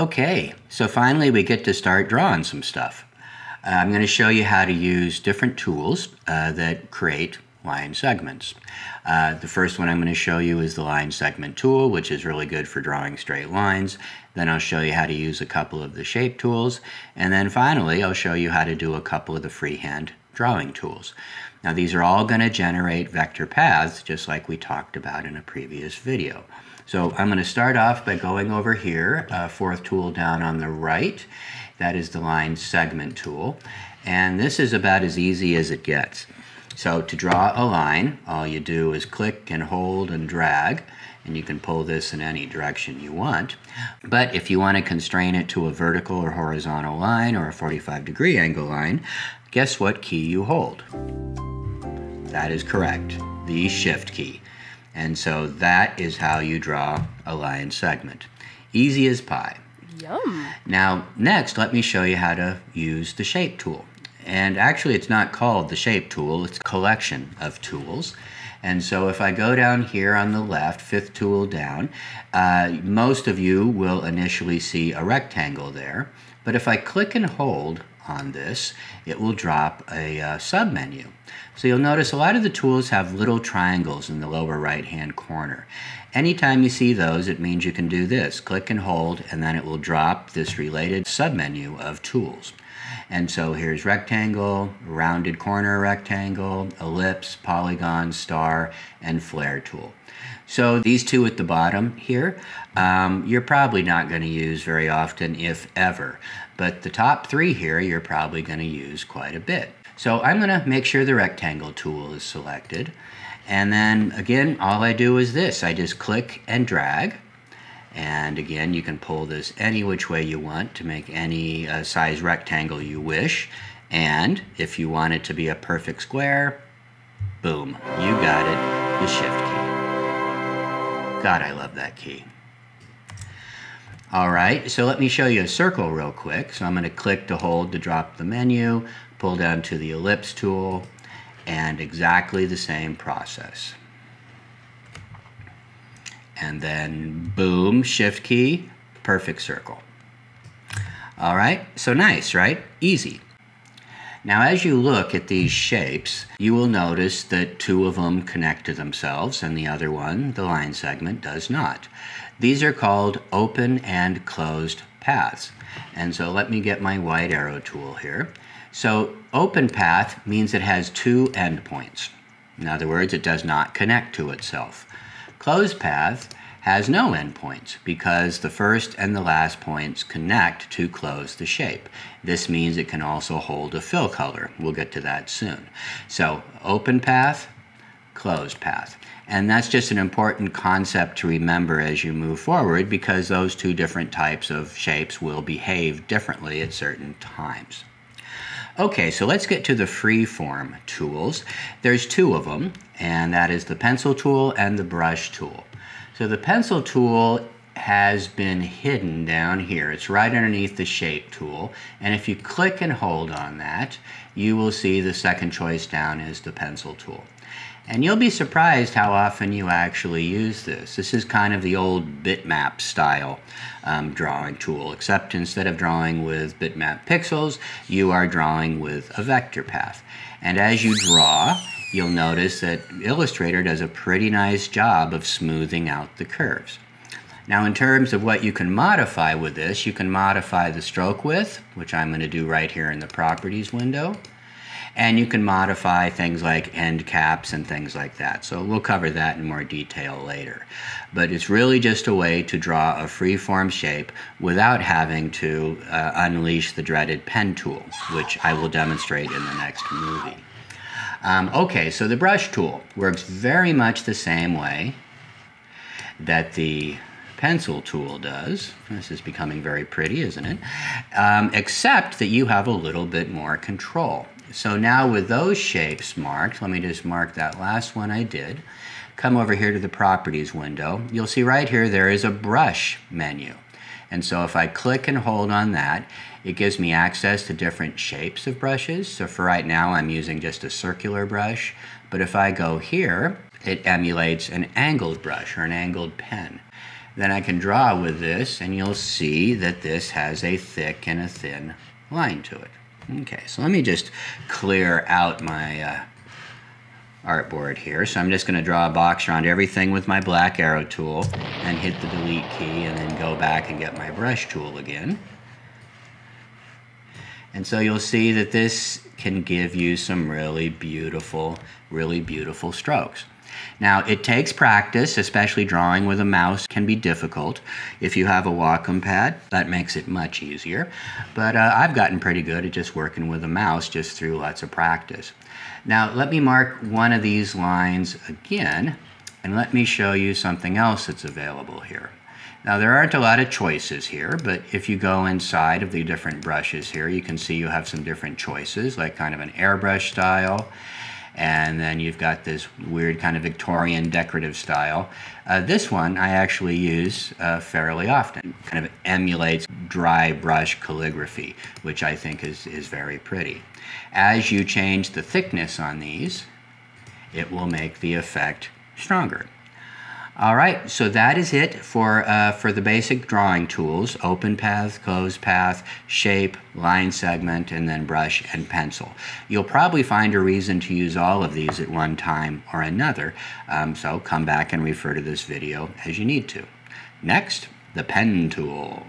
Okay, so finally we get to start drawing some stuff. Uh, I'm going to show you how to use different tools uh, that create line segments. Uh, the first one I'm going to show you is the line segment tool, which is really good for drawing straight lines. Then I'll show you how to use a couple of the shape tools. And then finally, I'll show you how to do a couple of the freehand drawing tools. Now these are all going to generate vector paths, just like we talked about in a previous video. So I'm going to start off by going over here, uh, fourth tool down on the right. That is the line segment tool. And this is about as easy as it gets. So to draw a line, all you do is click and hold and drag, and you can pull this in any direction you want. But if you want to constrain it to a vertical or horizontal line or a 45 degree angle line, guess what key you hold? That is correct, the shift key. And so that is how you draw a line segment. Easy as pie. Yum. Now, next, let me show you how to use the shape tool. And actually, it's not called the shape tool, it's a collection of tools. And so if I go down here on the left, fifth tool down, uh, most of you will initially see a rectangle there. But if I click and hold on this, it will drop a uh, submenu. So you'll notice a lot of the tools have little triangles in the lower right hand corner. Anytime you see those, it means you can do this. Click and hold, and then it will drop this related submenu of tools. And so here's rectangle, rounded corner rectangle, ellipse, polygon, star, and flare tool. So these two at the bottom here, um, you're probably not going to use very often, if ever. But the top three here, you're probably going to use quite a bit. So I'm going to make sure the rectangle tool is selected. And then again, all I do is this. I just click and drag. And again, you can pull this any which way you want to make any uh, size rectangle you wish. And if you want it to be a perfect square, boom, you got it, the shift key. God, I love that key. All right, so let me show you a circle real quick. So I'm going to click to hold to drop the menu, pull down to the ellipse tool, and exactly the same process and then boom, shift key, perfect circle. All right, so nice, right? Easy. Now, as you look at these shapes, you will notice that two of them connect to themselves and the other one, the line segment, does not. These are called open and closed paths. And so let me get my white arrow tool here. So open path means it has two endpoints. In other words, it does not connect to itself. Closed path has no endpoints because the first and the last points connect to close the shape. This means it can also hold a fill color. We'll get to that soon. So open path, closed path. And that's just an important concept to remember as you move forward because those two different types of shapes will behave differently at certain times. Okay, so let's get to the freeform tools. There's two of them, and that is the pencil tool and the brush tool. So the pencil tool has been hidden down here. It's right underneath the shape tool. And if you click and hold on that, you will see the second choice down is the pencil tool. And you'll be surprised how often you actually use this. This is kind of the old bitmap style um, drawing tool, except instead of drawing with bitmap pixels, you are drawing with a vector path. And as you draw, you'll notice that Illustrator does a pretty nice job of smoothing out the curves. Now in terms of what you can modify with this, you can modify the stroke width, which I'm going to do right here in the Properties window. And you can modify things like end caps and things like that. So we'll cover that in more detail later. But it's really just a way to draw a free-form shape without having to uh, unleash the dreaded pen tool, which I will demonstrate in the next movie. Um, okay, so the brush tool works very much the same way that the pencil tool does. This is becoming very pretty, isn't it? Um, except that you have a little bit more control. So now with those shapes marked, let me just mark that last one I did. Come over here to the properties window. You'll see right here there is a brush menu. And so if I click and hold on that, it gives me access to different shapes of brushes. So for right now, I'm using just a circular brush. But if I go here, it emulates an angled brush or an angled pen. then I can draw with this and you'll see that this has a thick and a thin line to it. Okay, so let me just clear out my uh, artboard here. So I'm just going to draw a box around everything with my black arrow tool and hit the delete key and then go back and get my brush tool again. And so you'll see that this can give you some really beautiful, really beautiful strokes. Now, it takes practice, especially drawing with a mouse can be difficult. If you have a Wacom pad, that makes it much easier. But uh, I've gotten pretty good at just working with a mouse just through lots of practice. Now, let me mark one of these lines again, and let me show you something else that's available here. Now there aren't a lot of choices here, but if you go inside of the different brushes here, you can see you have some different choices, like kind of an airbrush style, and then you've got this weird kind of Victorian decorative style. Uh, this one I actually use uh, fairly often. Kind of emulates dry brush calligraphy, which I think is, is very pretty. As you change the thickness on these, it will make the effect stronger. All right, so that is it for, uh, for the basic drawing tools, open path, closed path, shape, line segment, and then brush and pencil. You'll probably find a reason to use all of these at one time or another, um, so come back and refer to this video as you need to. Next, the pen tool.